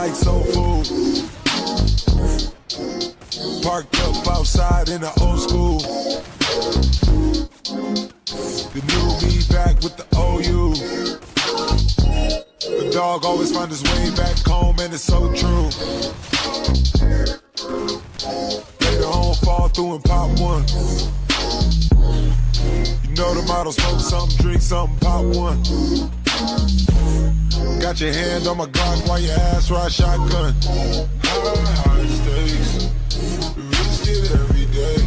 like soul food. Parked up outside in the old school. The new me back with the OU. The dog always find his way back home, and it's so true. Later on, fall through and pop one. You know the model smoke something, drink something, pop one. Got your hand on my Glock while your ass ride shotgun. High, high stakes, risk it every day.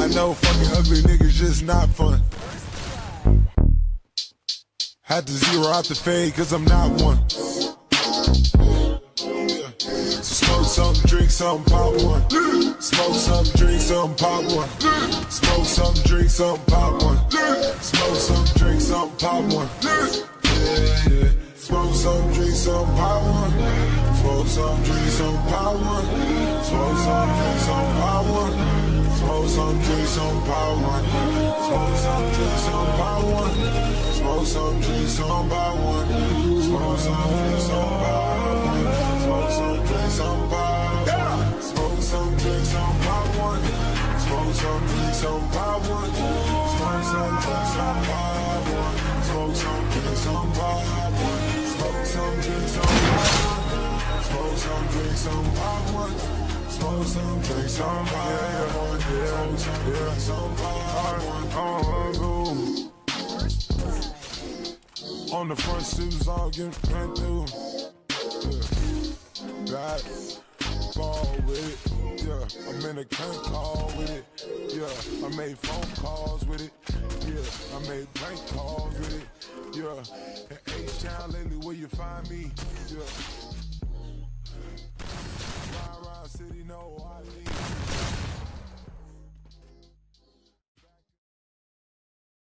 I know fucking ugly niggas just not fun. Had to zero out the fade cause I'm not one. So smoke something, drink something, pop one. Smoke something, drink something, pop one. Smoke something, drink something, pop one. Smoke something, drink something, pop one. Smoke something, drink something, pop one. Smoke something, drink something, pop one. Smoke something, drink something, pop one. Smoke something, drink something, pop one. Smoke something, drink something, pop one. Smoke something, drink something, pop one. Smoke something, drink something, pop one. Some. Smoke some, drink some, pop one. Smoke some, drink some, pop one. Smoke some, drink some, pop one. Smoke some, drink some, pop one. Smoke some, drink some, some. On the front suits, all getting through. In a cunt call with it. Yeah, I made phone calls with it. Yeah, I made prank calls with it. Yeah, in H-Town lately, where you find me? Yeah,